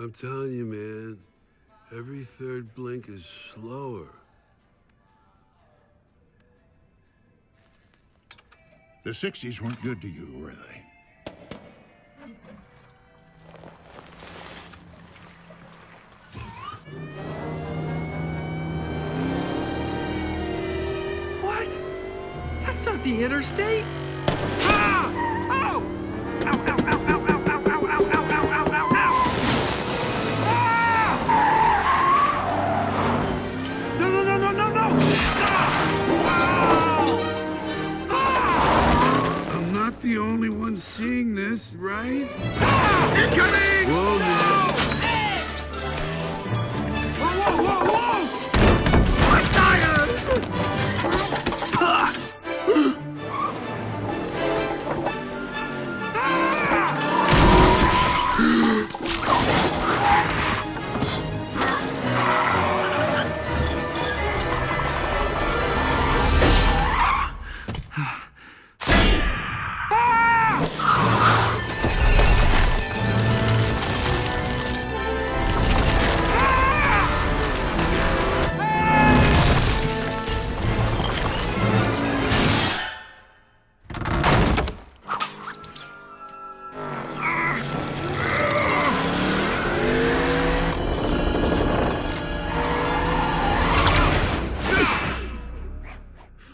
I'm telling you, man. Every third blink is slower. The 60s weren't good to you, were they? What? That's not the interstate. everyone's seeing this, right? Ah! Incoming! Whoa, no!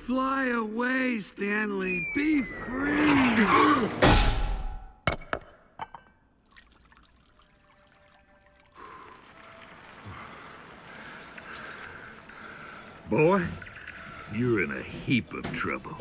Fly away, Stanley. Be free. Boy, you're in a heap of trouble.